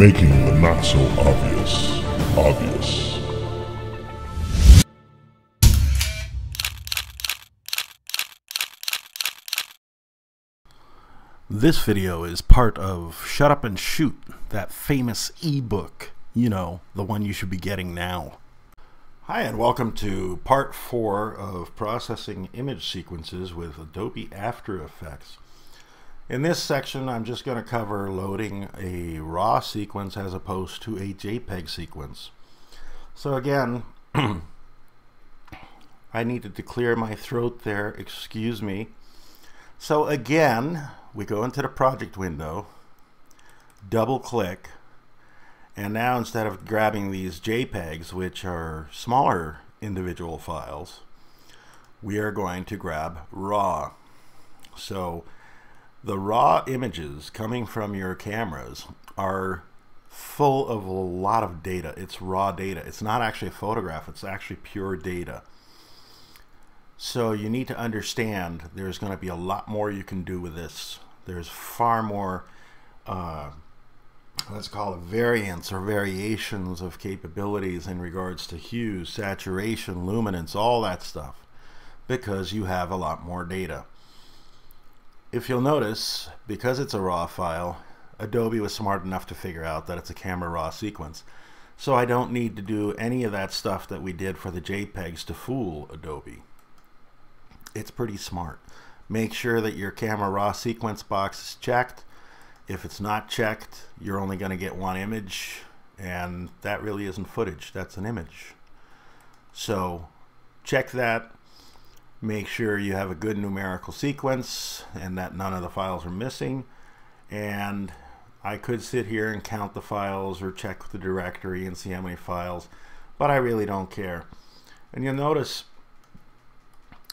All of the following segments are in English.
making the not so obvious obvious. This video is part of Shut Up and Shoot, that famous ebook, you know, the one you should be getting now. Hi, and welcome to part four of processing image sequences with Adobe After Effects. In this section, I'm just going to cover loading a RAW sequence as opposed to a JPEG sequence. So again, I needed to clear my throat there, excuse me. So again, we go into the project window, double click, and now instead of grabbing these JPEGs, which are smaller individual files, we are going to grab RAW. So the raw images coming from your cameras are full of a lot of data. It's raw data. It's not actually a photograph. It's actually pure data. So you need to understand there's going to be a lot more you can do with this. There's far more, uh, let's call it variants or variations of capabilities in regards to hue, saturation, luminance, all that stuff, because you have a lot more data if you'll notice, because it's a RAW file, Adobe was smart enough to figure out that it's a camera RAW sequence. So I don't need to do any of that stuff that we did for the JPEGs to fool Adobe. It's pretty smart. Make sure that your camera RAW sequence box is checked. If it's not checked, you're only going to get one image, and that really isn't footage. That's an image. So check that make sure you have a good numerical sequence and that none of the files are missing. And I could sit here and count the files or check the directory and see how many files but I really don't care. And you'll notice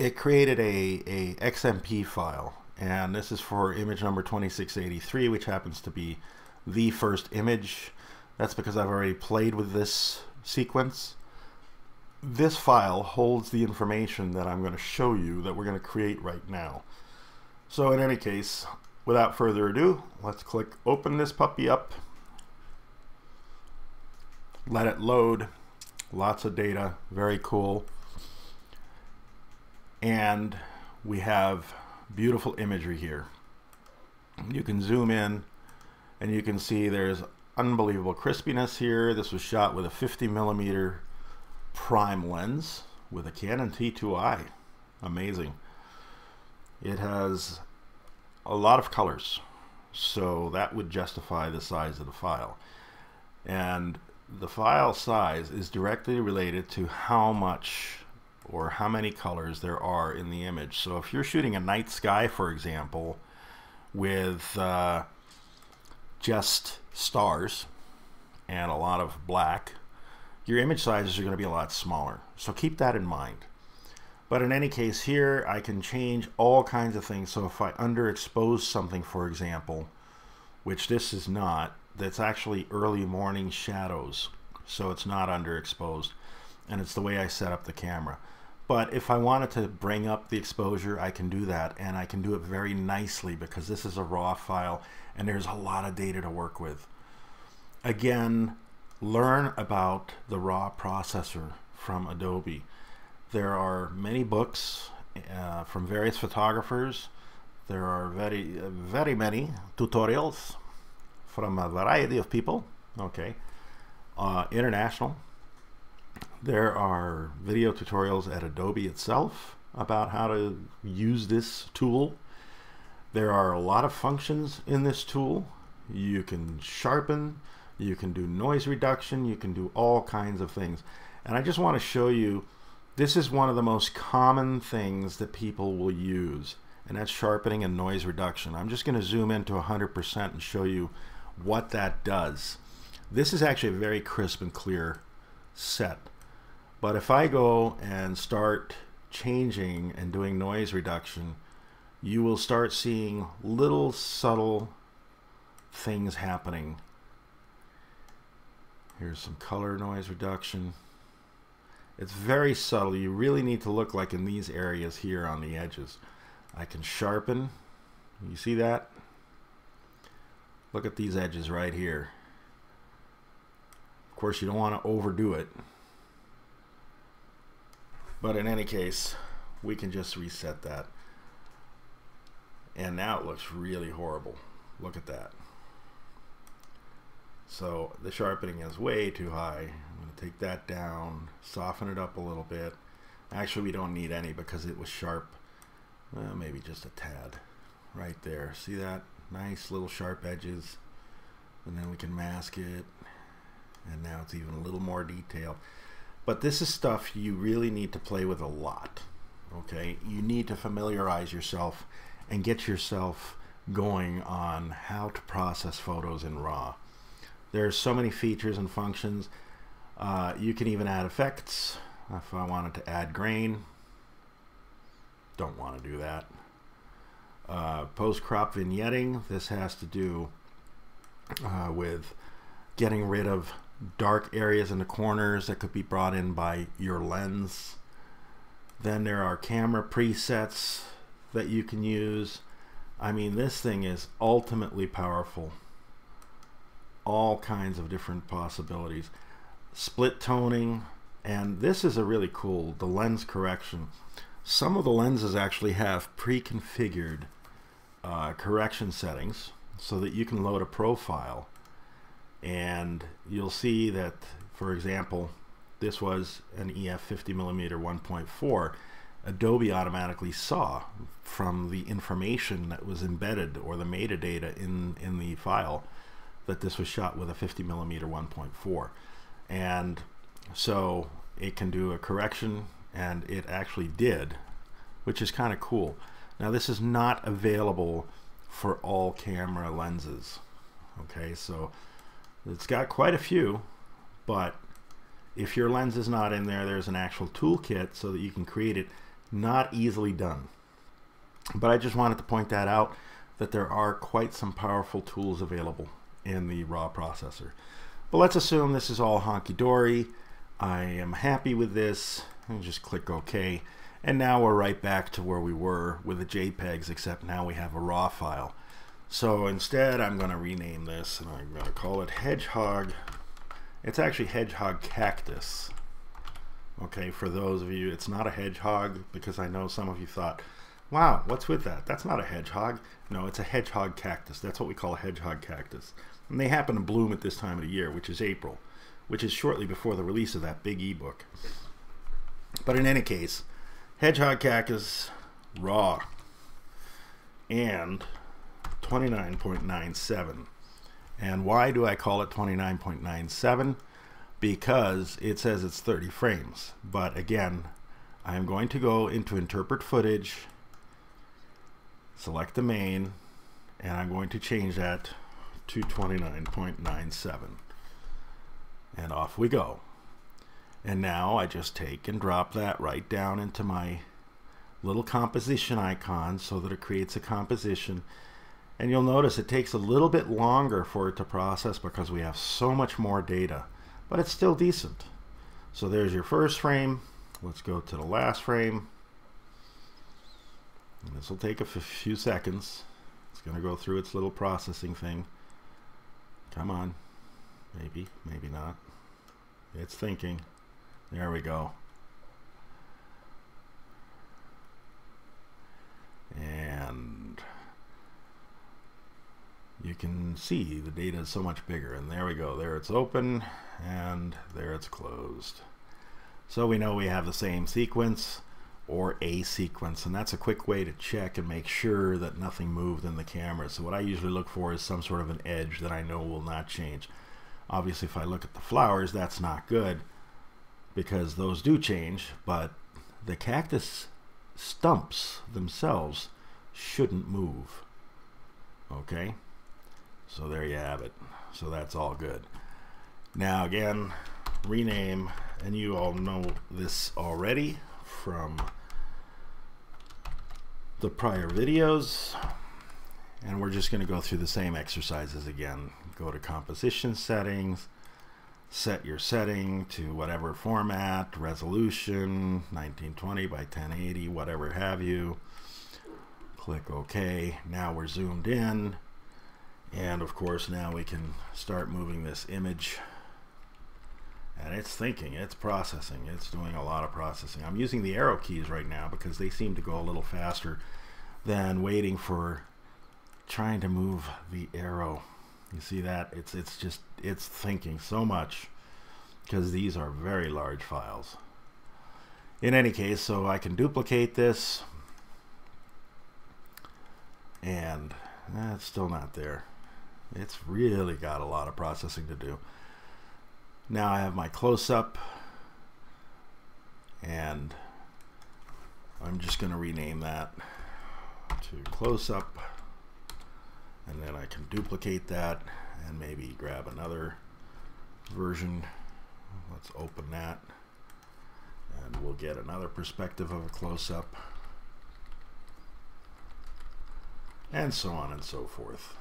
it created a, a XMP file. And this is for image number 2683 which happens to be the first image. That's because I've already played with this sequence this file holds the information that I'm going to show you that we're going to create right now. So in any case, without further ado, let's click open this puppy up. Let it load. Lots of data. Very cool. And we have beautiful imagery here. You can zoom in and you can see there's unbelievable crispiness here. This was shot with a 50 millimeter prime lens with a Canon T2i. Amazing. It has a lot of colors, so that would justify the size of the file. And the file size is directly related to how much or how many colors there are in the image. So if you're shooting a night sky, for example, with uh, just stars and a lot of black, your image sizes are going to be a lot smaller. So keep that in mind. But in any case here, I can change all kinds of things. So if I underexpose something, for example, which this is not, that's actually early morning shadows. So it's not underexposed. And it's the way I set up the camera. But if I wanted to bring up the exposure, I can do that. And I can do it very nicely because this is a RAW file and there's a lot of data to work with. Again, learn about the RAW processor from Adobe. There are many books uh, from various photographers. There are very, uh, very many tutorials from a variety of people. Okay, uh, international. There are video tutorials at Adobe itself about how to use this tool. There are a lot of functions in this tool. You can sharpen, you can do noise reduction, you can do all kinds of things. And I just want to show you, this is one of the most common things that people will use, and that's sharpening and noise reduction. I'm just going to zoom into 100% and show you what that does. This is actually a very crisp and clear set. But if I go and start changing and doing noise reduction, you will start seeing little subtle things happening Here's some color noise reduction. It's very subtle. You really need to look like in these areas here on the edges. I can sharpen. You see that? Look at these edges right here. Of course, you don't want to overdo it. But in any case, we can just reset that. And now it looks really horrible. Look at that. So the sharpening is way too high. I'm going to take that down, soften it up a little bit. Actually, we don't need any because it was sharp. Well, maybe just a tad right there. See that? Nice little sharp edges. And then we can mask it. And now it's even a little more detailed. But this is stuff you really need to play with a lot. Okay? You need to familiarize yourself and get yourself going on how to process photos in RAW. There's so many features and functions. Uh, you can even add effects. If I wanted to add grain, don't want to do that. Uh, post-crop vignetting, this has to do uh, with getting rid of dark areas in the corners that could be brought in by your lens. Then there are camera presets that you can use. I mean, this thing is ultimately powerful. All kinds of different possibilities. Split toning, and this is a really cool, the lens correction. Some of the lenses actually have pre-configured uh, correction settings so that you can load a profile and you'll see that for example this was an EF 50 millimeter 1.4 Adobe automatically saw from the information that was embedded or the metadata in in the file that this was shot with a 50 millimeter 1.4 and so it can do a correction and it actually did which is kind of cool now this is not available for all camera lenses okay so it's got quite a few, but if your lens is not in there, there's an actual toolkit so that you can create it. Not easily done. But I just wanted to point that out, that there are quite some powerful tools available in the RAW processor. But let's assume this is all honky-dory. I am happy with this. And just click OK. And now we're right back to where we were with the JPEGs, except now we have a RAW file. So instead, I'm going to rename this and I'm going to call it Hedgehog. It's actually Hedgehog Cactus. Okay, for those of you, it's not a hedgehog because I know some of you thought, wow, what's with that? That's not a hedgehog. No, it's a hedgehog cactus. That's what we call a hedgehog cactus. And they happen to bloom at this time of the year, which is April, which is shortly before the release of that big ebook. But in any case, hedgehog cactus raw. And 29.97. And why do I call it 29.97? Because it says it's 30 frames. But again, I'm going to go into interpret footage, select the main, and I'm going to change that to 29.97. And off we go. And now I just take and drop that right down into my little composition icon so that it creates a composition and you'll notice it takes a little bit longer for it to process because we have so much more data, but it's still decent. So there's your first frame. Let's go to the last frame. And this will take a few seconds. It's going to go through its little processing thing. Come on. Maybe, maybe not. It's thinking. There we go. And you can see the data is so much bigger and there we go there it's open and there it's closed so we know we have the same sequence or a sequence and that's a quick way to check and make sure that nothing moved in the camera so what I usually look for is some sort of an edge that I know will not change obviously if I look at the flowers that's not good because those do change but the cactus stumps themselves shouldn't move okay so there you have it. So that's all good. Now again, rename, and you all know this already from the prior videos. And we're just going to go through the same exercises again. Go to composition settings, set your setting to whatever format, resolution, 1920 by 1080, whatever have you. Click OK. Now we're zoomed in. And of course now we can start moving this image and it's thinking, it's processing, it's doing a lot of processing. I'm using the arrow keys right now because they seem to go a little faster than waiting for trying to move the arrow. You see that? It's it's just it's thinking so much because these are very large files. In any case, so I can duplicate this and that's still not there. It's really got a lot of processing to do. Now I have my close-up and I'm just going to rename that to close-up and then I can duplicate that and maybe grab another version. Let's open that and we'll get another perspective of a close-up and so on and so forth.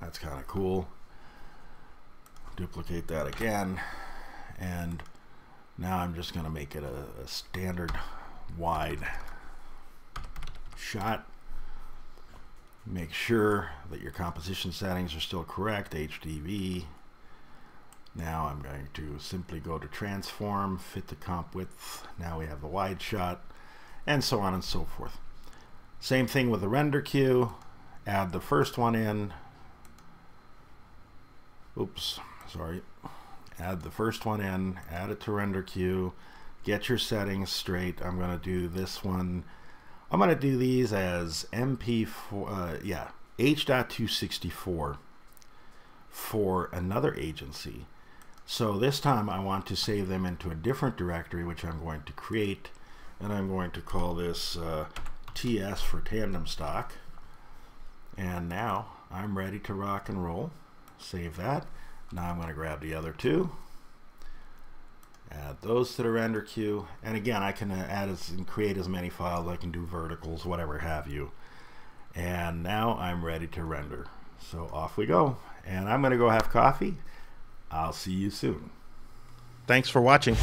That's kind of cool. Duplicate that again. And now I'm just going to make it a, a standard wide shot. Make sure that your composition settings are still correct, HDV. Now I'm going to simply go to transform, fit the comp width. Now we have the wide shot, and so on and so forth. Same thing with the render queue. Add the first one in, oops, sorry, add the first one in, add it to render queue, get your settings straight. I'm going to do this one. I'm going to do these as MP4, uh, yeah, H.264 for another agency. So this time I want to save them into a different directory, which I'm going to create, and I'm going to call this uh, TS for tandem stock. And now I'm ready to rock and roll save that. Now I'm going to grab the other two, add those to the render queue, and again I can uh, add as, and create as many files, I can do verticals, whatever have you. And now I'm ready to render. So off we go. And I'm going to go have coffee. I'll see you soon. Thanks for watching.